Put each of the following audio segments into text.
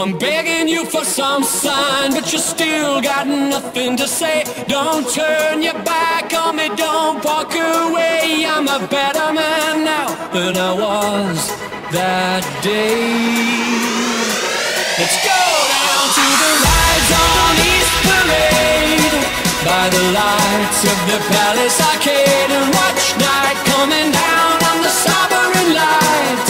I'm begging you for some sign, but you still got nothing to say. Don't turn your back on me, don't walk away. I'm a better man now than I was that day. Let's go down to the rides on East Parade by the lights of the Palace Arcade and watch night coming down on the sovereign lights.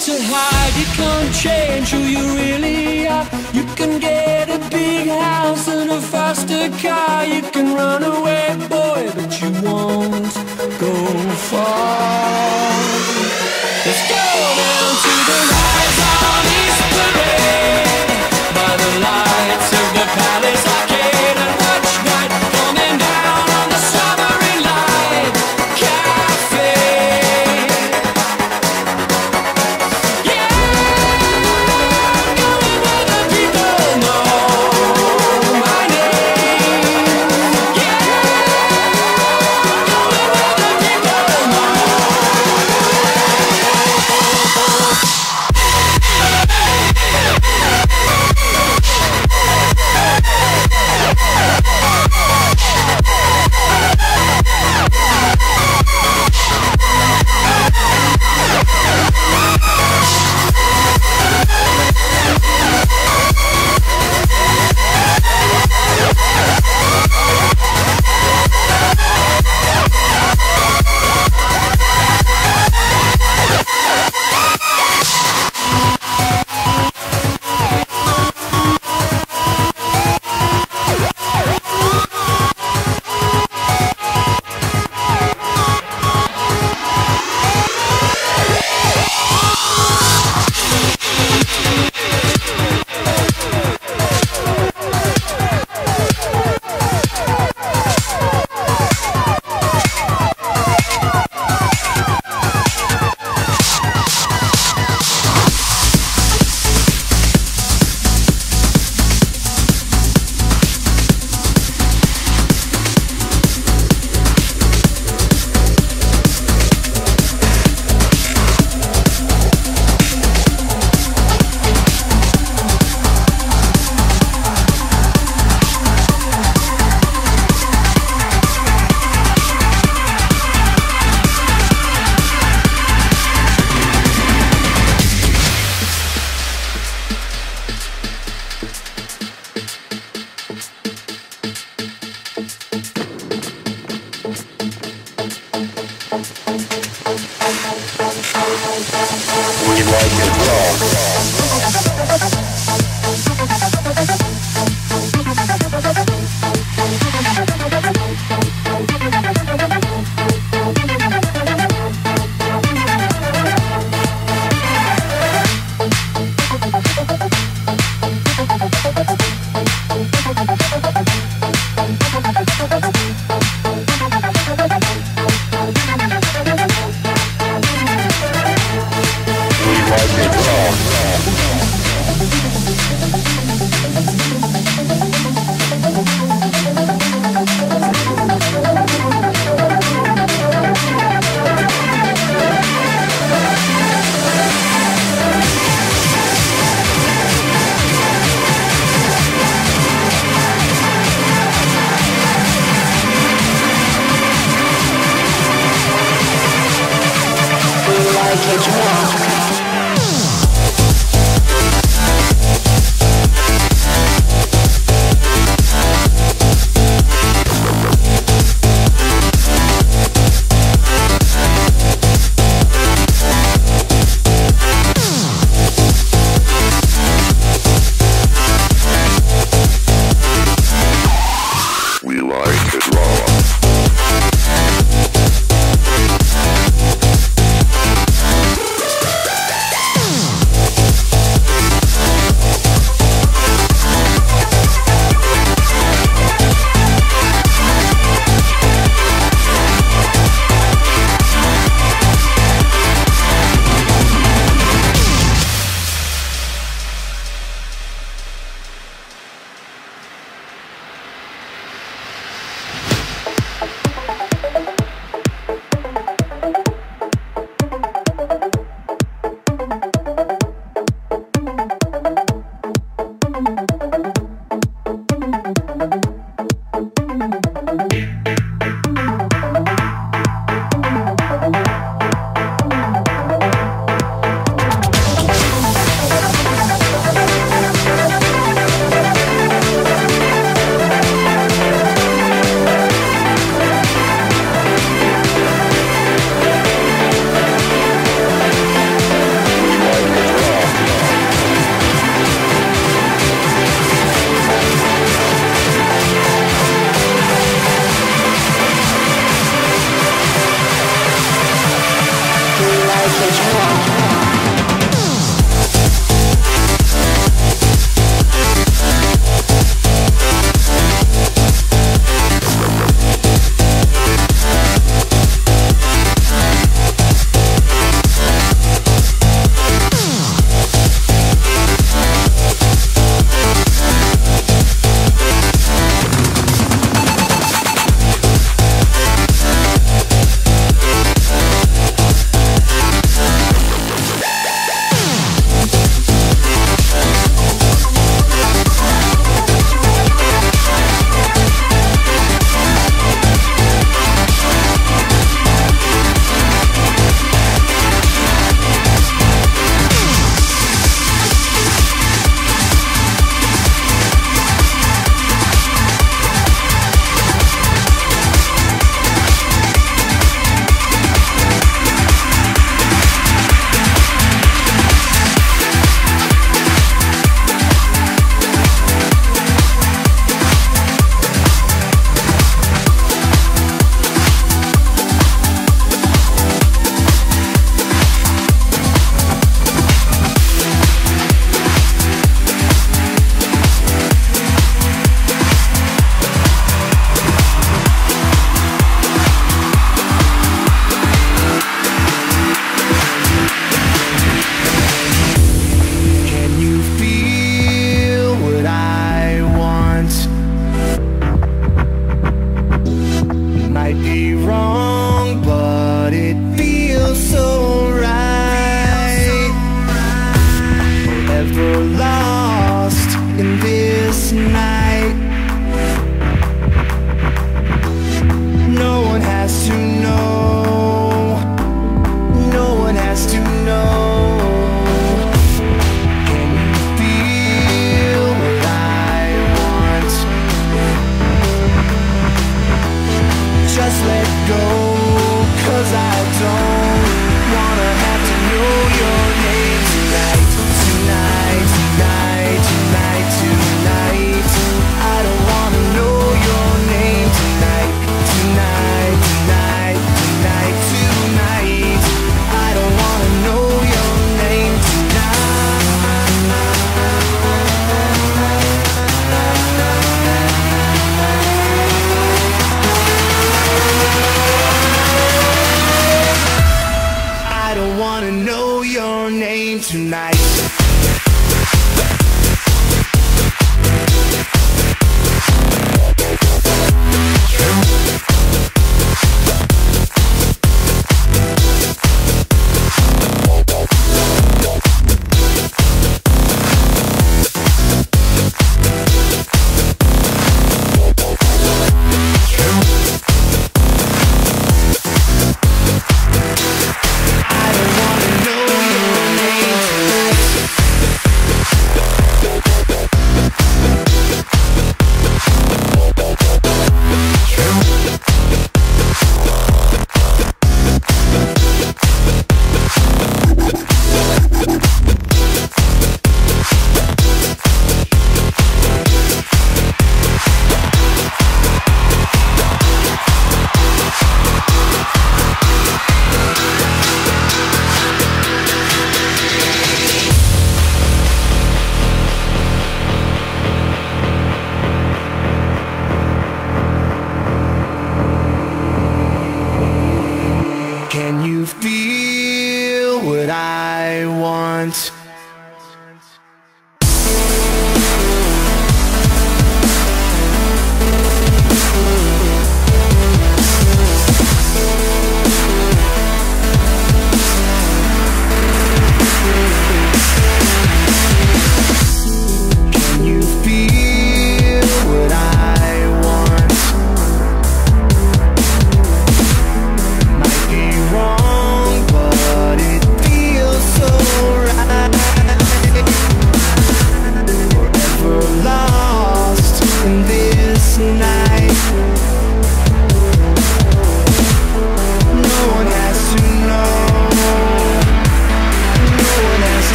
to hide. You can't change who you really are. You can get a big house and a faster car. You can run away, boy, but you won't go far.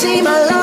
See my love.